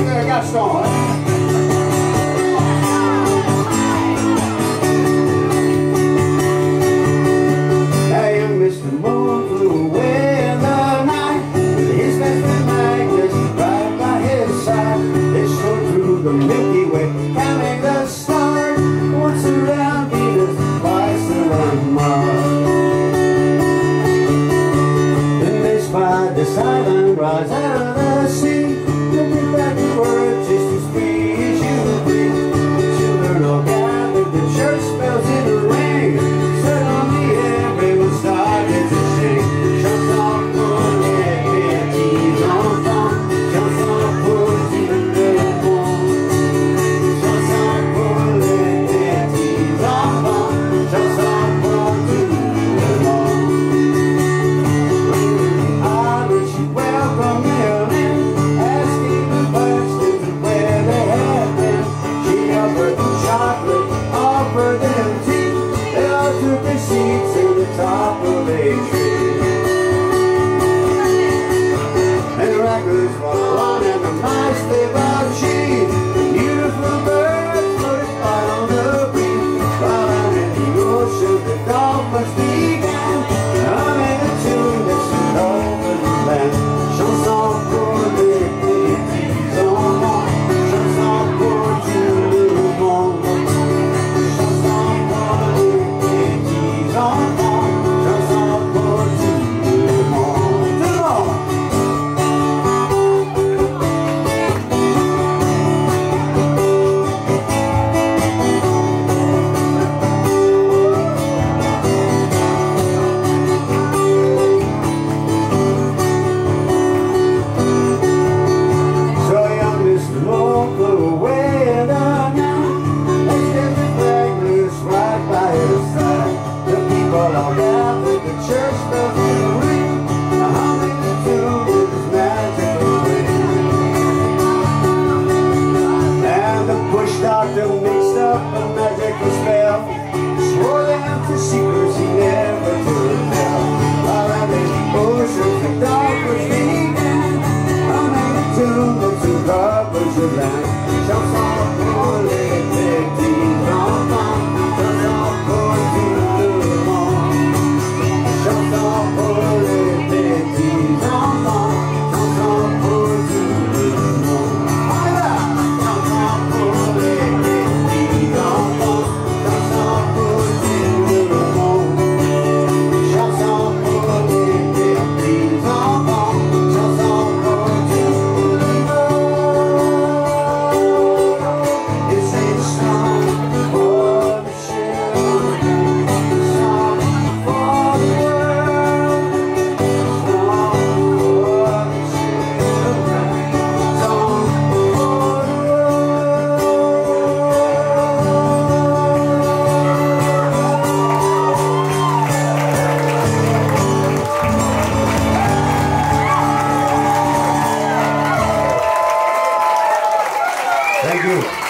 congregação. Them chocolate, good.